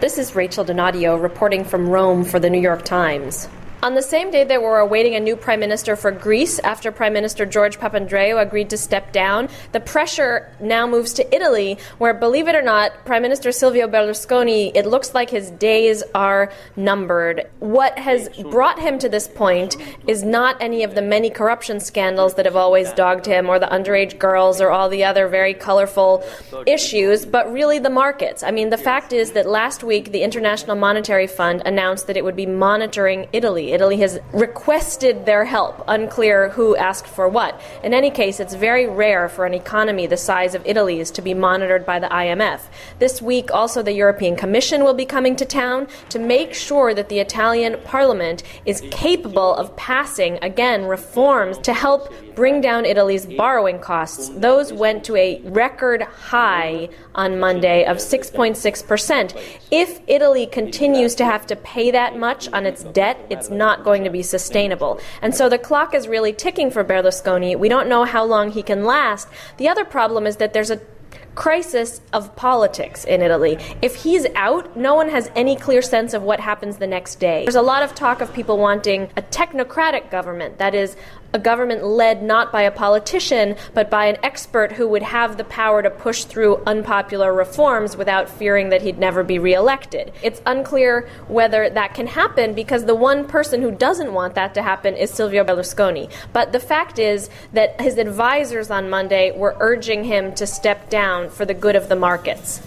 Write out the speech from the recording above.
This is Rachel Donadio reporting from Rome for the New York Times. On the same day that we're awaiting a new prime minister for Greece after Prime Minister George Papandreou agreed to step down, the pressure now moves to Italy, where, believe it or not, Prime Minister Silvio Berlusconi, it looks like his days are numbered. What has brought him to this point is not any of the many corruption scandals that have always dogged him, or the underage girls, or all the other very colorful issues, but really the markets. I mean, the fact is that last week the International Monetary Fund announced that it would be monitoring Italy has requested their help, unclear who asked for what. In any case, it's very rare for an economy the size of Italy's to be monitored by the IMF. This week, also, the European Commission will be coming to town to make sure that the Italian parliament is capable of passing, again, reforms to help bring down Italy's borrowing costs. Those went to a record high on Monday of 6.6%. If Italy continues to have to pay that much on its debt, it's not going to be sustainable. And so the clock is really ticking for Berlusconi. We don't know how long he can last. The other problem is that there's a crisis of politics in Italy. If he's out, no one has any clear sense of what happens the next day. There's a lot of talk of people wanting a technocratic government, that is, a government led not by a politician, but by an expert who would have the power to push through unpopular reforms without fearing that he'd never be reelected. It's unclear whether that can happen because the one person who doesn't want that to happen is Silvio Berlusconi. But the fact is that his advisors on Monday were urging him to step down for the good of the markets.